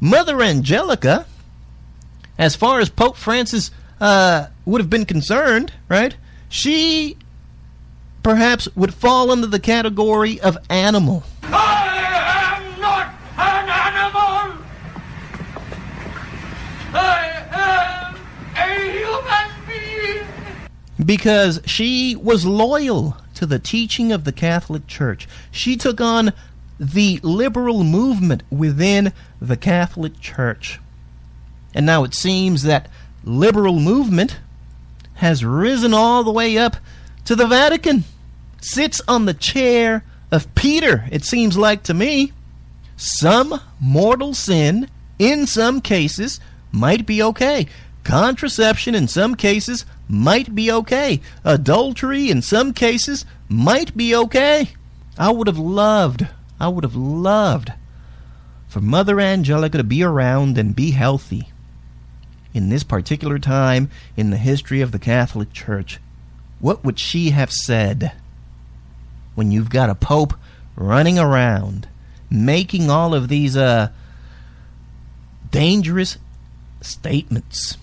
Mother Angelica, as far as Pope Francis uh, would have been concerned, right? She perhaps would fall under the category of animal. I am not an animal. I am a human being. because she was loyal to the teaching of the Catholic Church. She took on the liberal movement within the Catholic Church. And now it seems that liberal movement has risen all the way up to the Vatican. Sits on the chair of Peter, it seems like to me. Some mortal sin, in some cases, might be okay. Contraception, in some cases, might be okay. Adultery, in some cases, might be okay. I would have loved, I would have loved for Mother Angelica to be around and be healthy in this particular time in the history of the Catholic Church. What would she have said when you've got a pope running around making all of these uh dangerous statements?